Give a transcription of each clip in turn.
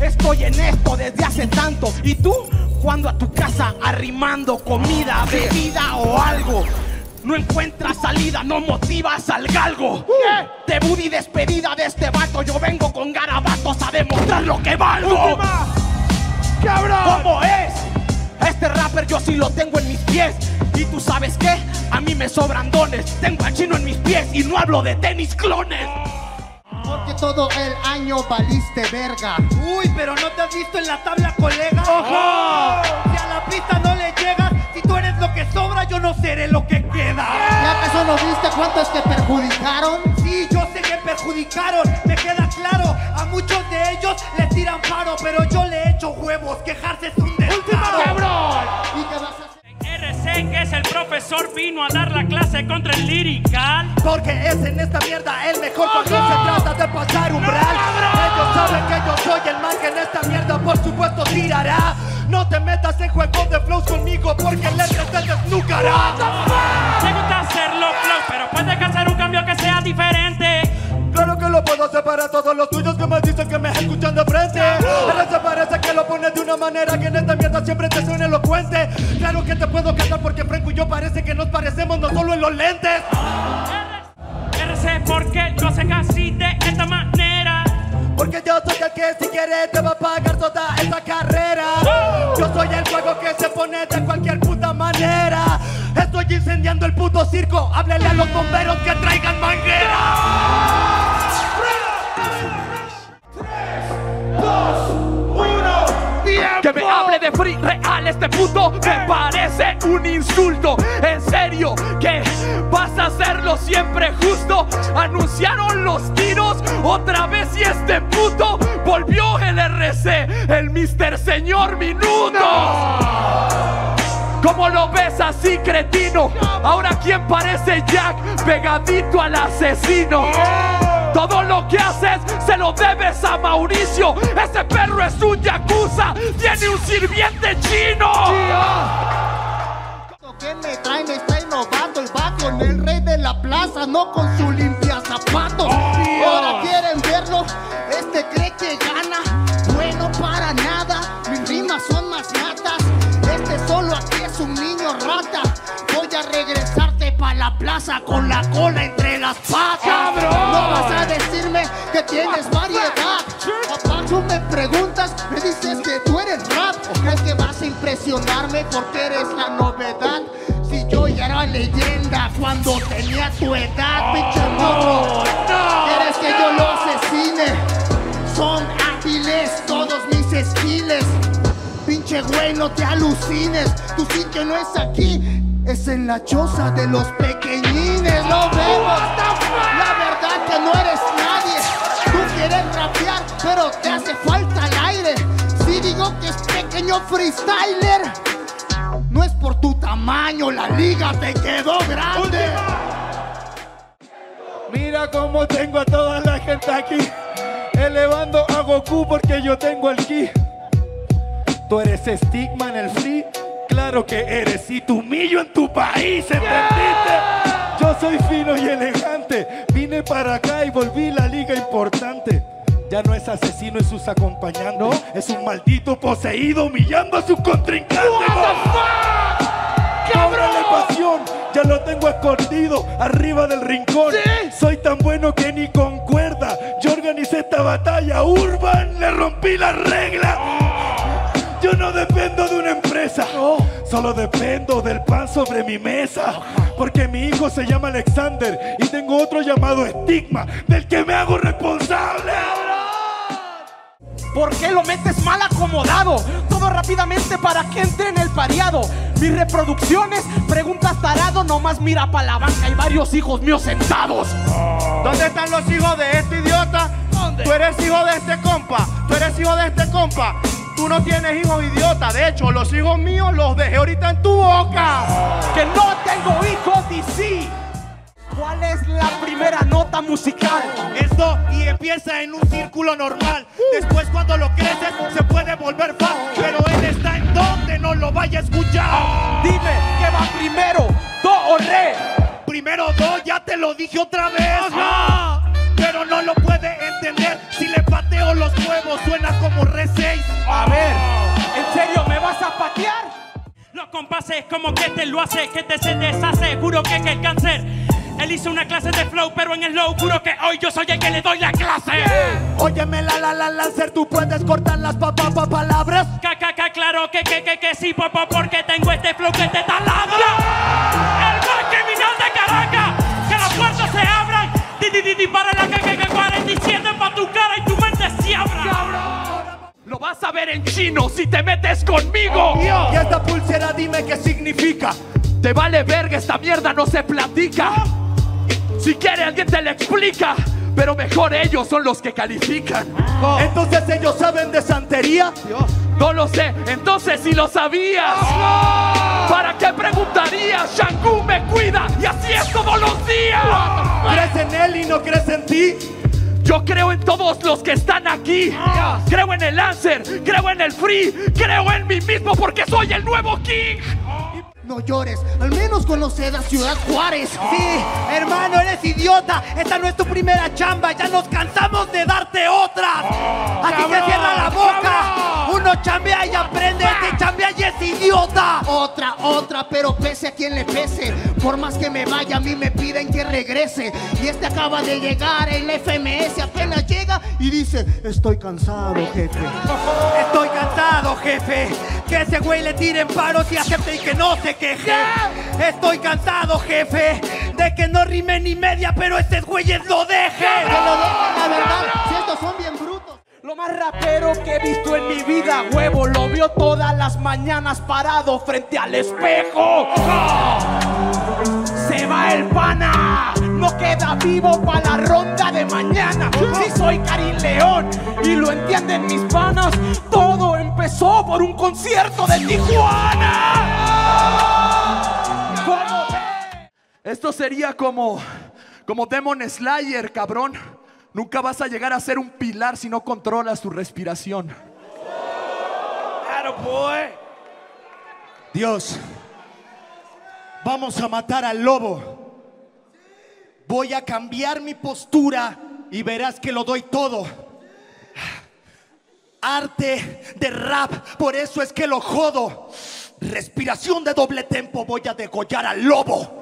Estoy en esto desde hace tanto. ¿Y tú? Cuando a tu casa arrimando comida, bebida o algo. No encuentras salida, no motivas al galgo. Debut y despedida de este vato. Yo vengo con garabatos a demostrar lo que valgo. ¡Cabrón! ¿Cómo es? A este rapper yo sí lo tengo en mis pies. ¿Y tú sabes qué? A mí me sobran dones. Tengo al chino en mis pies y no hablo de tenis clones. Todo el año valiste verga. Uy, pero no te has visto en la tabla, colega. ¡Ojo! Si a la pista no le llegas, si tú eres lo que sobra, yo no seré lo que queda. ¿Ya acaso no viste cuánto es que perjudicaron? Sí, yo sé que perjudicaron, me queda claro. A muchos de ellos les tiran paro, pero yo le echo huevos. Quejarse es un. El profesor, vino a dar la clase contra el lirical. Porque es en esta mierda el mejor cuando se trata de pasar umbral. Ellos saben que yo soy el man que en esta mierda por supuesto tirará. No te metas en juegos de flows conmigo porque el letra te desnucará. Me gusta hacerlo flow, pero puedes hacer un cambio que sea diferente. Claro que lo puedo hacer para todos los tuyos que me dicen que me escuchan de frente. Una manera que en esta mierda siempre te suena elocuente. Claro que te puedo cantar porque Franco y yo parece que nos parecemos no solo en los lentes. RC, porque lo hace casi de esta manera. Porque yo soy el que si quiere te va a pagar toda esta carrera. Yo soy el juego que se pone de cualquier puta manera. Estoy incendiando el puto circo. Háblele a los bomberos que traigan manguera. Que me hable de free real este puto me parece un insulto. En serio, que vas a hacerlo siempre justo. Anunciaron los tiros otra vez y este puto volvió el RC, el Mr. Señor Minutos. ¿Cómo lo ves así, cretino? Ahora quién parece Jack pegadito al asesino. Todo lo que haces se lo debes a Mauricio. Ese perro es un yakuza, tiene un sirviente chino. ¿Qué me trae? Me está innovando el va con el rey de la plaza, no con su limpia zapatos. Ahora quieren verlo, este cree que gana. Bueno para nada, mis rimas son más natas. Este solo aquí es un niño rata. Voy a regresarte pa' la plaza con la cola entre las patas. No vas a decirme que tienes variedad. Papá, tú me preguntas, me dices que tú eres rap. ¿O crees que vas a impresionarme porque eres la novedad? Si yo ya era leyenda cuando tenía tu edad, pinche morro. ¿Quieres que yo lo asesine? Son ágiles todos mis skills. Pinche güey, no te alucines. Tu sitio no es aquí, es en la choza de los pequeñines. Lo vemos. Pero te hace falta el aire. Si digo que es pequeño freestyler, no es por tu tamaño, la liga te quedó grande. Mira cómo tengo a toda la gente aquí. Elevando a Goku porque yo tengo el ki. Tú eres estigma en el free. Claro que eres y tu millo en tu país, ¿entendiste? Yo soy fino y elegante. Vine para acá y volví la liga importante. Ya no es asesino y sus acompañantes. Es un maldito poseído humillando a su contrincante. ¡Cóbrale pasión! Ya lo tengo escondido arriba del rincón. Soy tan bueno que ni con cuerda. Yo organicé esta batalla. Urban, le rompí las reglas. Yo no dependo de una empresa, solo dependo del pan sobre mi mesa. Porque mi hijo se llama Alexander y tengo otro llamado Estigma, del que me hago responsable. ¿Por qué lo metes mal acomodado? Todo rápidamente para que entre en el pareado. Mis reproducciones, preguntas tarado, nomás mira pa' la banca, hay varios hijos míos sentados. ¿Dónde están los hijos de este idiota? ¿Dónde? Tú eres hijo de este compa. Tú eres hijo de este compa. Tú no tienes hijos idiota. De hecho, los hijos míos los dejé ahorita en tu boca. Que no tengo hijos, DC. ¿Cuál es la primera nota musical? empieza en un círculo normal. Después cuando lo creces se puede volver fan, pero él está en donde no lo vaya a escuchar. Dime que va primero, do o re. Primero do, ya te lo dije otra vez. Pero no lo puede entender si le pateo los huevos, suena como re 6. A ver, ¿en serio me vas a patear? Los compases como que te lo hace, que te se deshace, juro que, es el cáncer él hizo una clase de flow, pero en el low juro que hoy yo soy el que le doy la clase. Óyeme la la la Lancer, tú puedes cortar las pa, pa, pa- palabras. Cacaca, claro que que que que sí, papá, porque tengo este flow que te taladra. El boy criminal de Caracas, que las puertas se abran. Di, di, di, di, para la que que que 47 pa' tu cara y tu mente se abra. Lo vas a ver en chino si te metes conmigo. Y esta pulsera dime qué significa. Te vale verga, esta mierda no se platica. Si quiere alguien te la explica, pero mejor ellos son los que califican. Entonces ellos saben de santería. No lo sé, entonces si lo sabías. ¿Para qué preguntarías? Shanggu me cuida y así es todos los días. ¿Crees en él y no crees en ti? Yo creo en todos los que están aquí. Creo en el Lancer, creo en el Free, creo en mí mismo porque soy el nuevo King. No llores, al menos conoce la ciudad Juárez. Sí, hermano, eres idiota. Esta no es tu primera chamba. Ya nos cansamos de darte otras. Así que cierra la boca. Uno chambea y aprende. Este chambea y es idiota. Otra, otra, pero pese a quien le pese. Por más que me vaya, a mí me piden que regrese. Y este acaba de llegar, el FMS apenas llega y dice: Estoy cansado, jefe. Estoy cansado, jefe. Que ese güey le tiren paros y acepte y que no se queje. Estoy cansado, jefe. De que no rime ni media, pero estos güeyes lo dejen. Que lo dejen, la verdad, si estos son bien brutos. Lo más rapero que he visto en mi vida, huevo, lo vio todas las mañanas parado frente al espejo. Se va el pana, no queda vivo para la ronda de mañana. Si soy Karim León y lo entienden mis panas, todo empezó por un concierto de Tijuana. Esto sería como, como Demon Slayer, cabrón. Nunca vas a llegar a ser un pilar si no controlas tu respiración. Dios, vamos a matar al lobo. Voy a cambiar mi postura y verás que lo doy todo. Arte de rap, por eso es que lo jodo. Respiración de doble tempo, voy a degollar al lobo.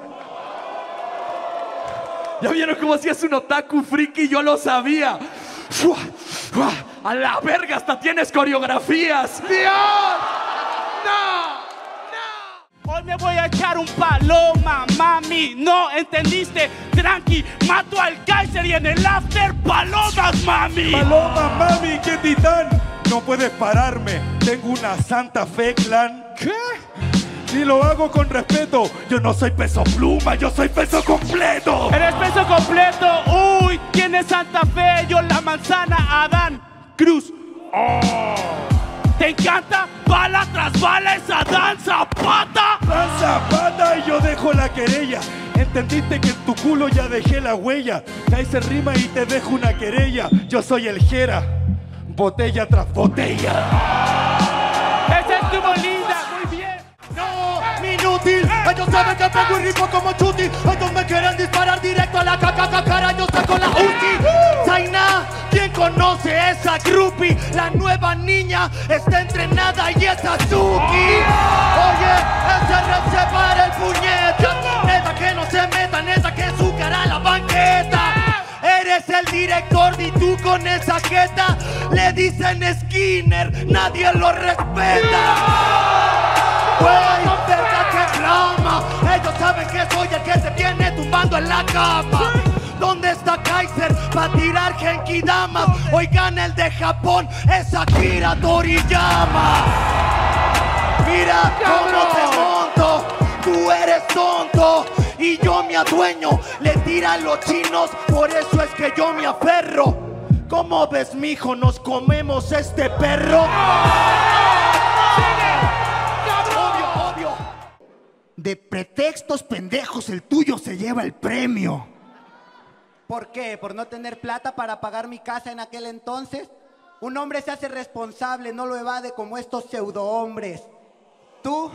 ¿Ya vieron cómo si es un otaku friki? Yo lo sabía. Fua, fua, A la verga, hasta tienes coreografías. ¡Dios! Hoy me voy a echar un paloma, mami. No entendiste, tranqui. Mato al Kaiser y en el after palomas, mami. Paloma, mami, qué titán. No puedes pararme. Tengo una Santa Fe clan. ¿Qué? Y lo hago con respeto. Yo no soy peso pluma, yo soy peso completo. Eres peso completo. Uy, tienes Santa Fe. Yo la manzana, Adán Cruz. Oh. ¿Te encanta? Bala tras bala esa danza, pata. Danza, pata y yo dejo la querella. Entendiste que en tu culo ya dejé la huella. Kaiser rima y te dejo una querella. Yo soy el Jera. Botella tras botella. Ellos saben que pego y rimo como chuti. Ellos me quieren disparar directo a la caca cara. Yo saco la UCI. Zaina, ¿quién conoce esa groupie? La nueva niña está entrenada y es Azuki. Oye, ese se para el puñeta. Neta que no se meta, neta que su cara la banqueta. Eres el director y tú con esa jeta le dicen Skinner, nadie lo respeta. En la cama. ¿Dónde está Kaiser para tirar Genki Damas? Oigan, el de Japón es Akira Toriyama. Mira cómo te monto, tú eres tonto y yo me adueño. Le tira a los chinos, por eso es que yo me aferro. ¿Cómo ves, mijo? Nos comemos este perro. De pretextos pendejos, el tuyo se lleva el premio. ¿Por qué? ¿Por no tener plata para pagar mi casa en aquel entonces? Un hombre se hace responsable, no lo evade como estos pseudo hombres. Tú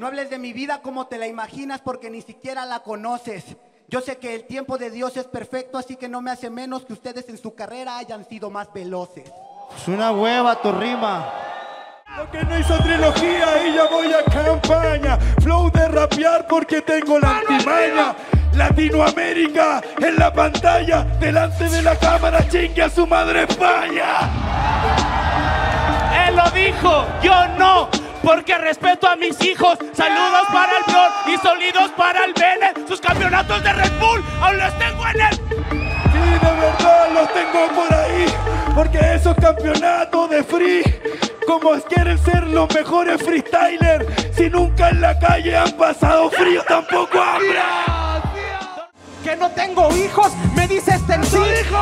no hables de mi vida como te la imaginas porque ni siquiera la conoces. Yo sé que el tiempo de Dios es perfecto, así que no me hace menos que ustedes en su carrera hayan sido más veloces. Es una hueva tu rima. Porque no hizo trilogía y ya voy a campaña. Flow de rapear porque tengo la antimaña. Latinoamérica en la pantalla, delante de la cámara, chingue a su madre España. Él lo dijo, yo no. Porque respeto a mis hijos. Saludos para el Blon y sonidos para el Bene. Sus campeonatos de Red Bull aún los tengo en el. Sí, de verdad los tengo por ahí. Porque esos campeonatos de free, como quieren ser los mejores freestylers, si nunca en la calle han pasado frío, tampoco hambre. Que no tengo hijos, me dice este en sí.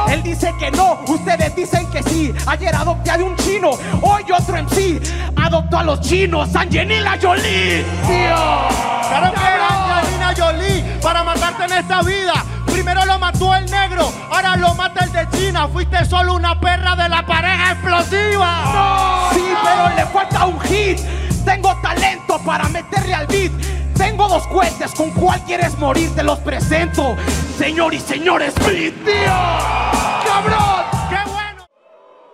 Él dice que no, ustedes dicen que sí. Ayer adopté a un chino, hoy otro en sí. Adoptó a los chinos, Angelina Jolie. Tío. Claro que era Angelina Jolie para matarte en esta vida. Primero lo mató el negro, ahora lo mata el de China. Fuiste solo una perra de la pareja explosiva. Le falta un hit. Tengo talento para meterle al beat. Tengo dos cohetes, ¿con cuál quieres morir? Te los presento. Señor y señores, beat, tío. ¡Cabrón! ¡Qué bueno!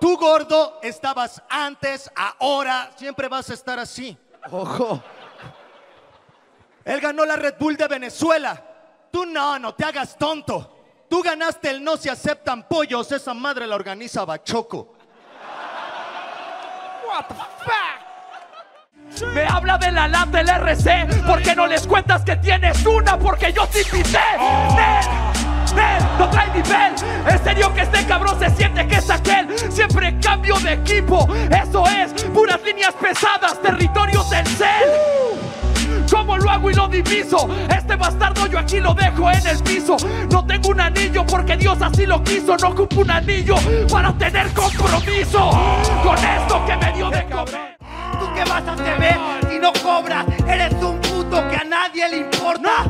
Tú gordo estabas antes, ahora siempre vas a estar así. Ojo. Él ganó la Red Bull de Venezuela. Tú no, no te hagas tonto. Tú ganaste el no se aceptan pollos, esa madre la organiza Bachoco. Me habla de la lab del RC. porque no les cuentas que tienes una? Porque yo sí pisé. Nel, Nel, no trae nivel. En serio que este cabrón se siente que es aquel. Siempre cambio de equipo. Eso es, puras líneas pesadas, territorios lo diviso? Este bastardo yo aquí lo dejo en el piso. No tengo un anillo porque Dios así lo quiso. No ocupo un anillo para tener compromiso con esto que me dio de comer. ¿Tú qué vas a hacer si no cobras? Eres un puto que a nadie le importa.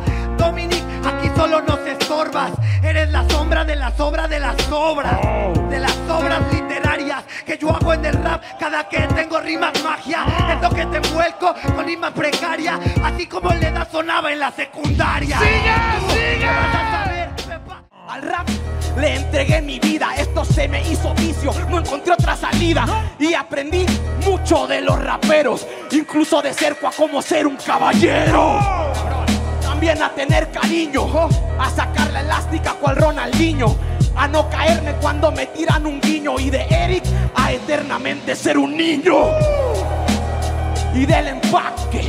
Solo nos estorbas. Eres la sombra de la sobra de las obras. De las obras literarias que yo hago en el rap. Cada que tengo rimas magia. Es lo que te vuelco con rimas precarias. Así como le da sonaba en la secundaria. ¡Sigue, sigue! vas a saber, pepa? Al rap le entregué mi vida, esto se me hizo vicio, no encontré otra salida y aprendí mucho de los raperos, incluso de cerco a cómo ser un caballero. También a tener cariño, a sacar la elástica cual Ronaldinho, a no caerme cuando me tiran un guiño y de Eric a eternamente ser un niño. Y del empaque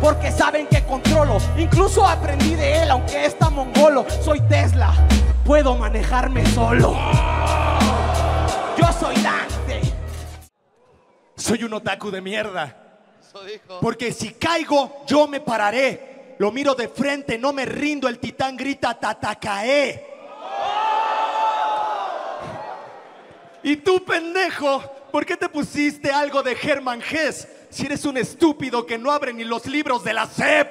porque saben que controlo. Incluso aprendí de él, aunque está mongolo. Soy Tesla, puedo manejarme solo. Yo soy Dante. Soy un otaku de mierda. Porque si caigo, yo me pararé. Lo miro de frente, no me rindo. El titán grita Tatakae. Y tú, pendejo, ¿por qué te pusiste algo de Herman Hess? Si eres un estúpido que no abre ni los libros de la SEP.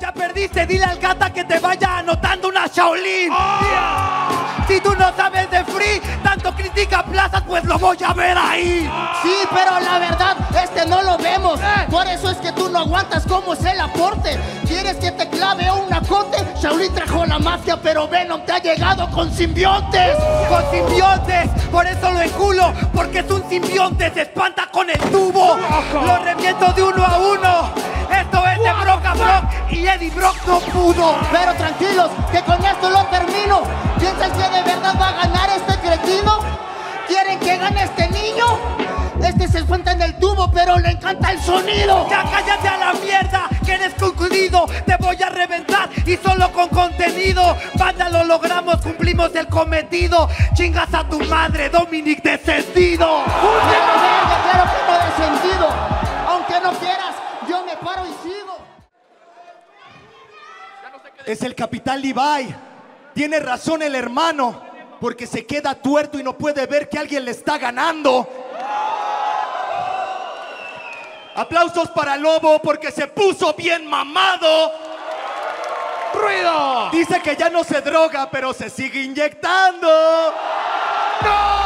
Ya perdiste, dile al gata que te vaya anotando una Shaolin. Si tú no sabes de free, tanto critica plazas, pues lo voy a ver ahí. Sí, pero la verdad, este no lo vemos. Por eso es que tú no aguantas cómo es el aporte. ¿Quieres que te clave un acote? Shaolin trajo la magia, pero Venom te ha llegado con simbiontes. Con simbiontes, por eso lo enculo, porque es un simbionte, se espanta con el tubo. Lo reviento de uno a uno. Esto es de Brock a Brock y Eddie Brock no pudo. Pero tranquilos, que con esto lo termino. ¿Piensas que de verdad va a ganar este cretino? ¿Quieren que gane este niño? Este se encuentra en el tubo, pero le encanta el sonido. Ya cállate a la mierda, que eres concluido. Te voy a reventar y solo con contenido. Banda, lo logramos, cumplimos el cometido. Chingas a tu madre, Dominic descendido. Última verga, claro que no de sentido. Aunque no quieras, yo me paro y sigo. Es el capitán Levi. Tiene razón el hermano, porque se queda tuerto y no puede ver que alguien le está ganando. Aplausos para Lobo porque se puso bien mamado. ¡Ruido! Dice que ya no se droga, pero se sigue inyectando. ¡No!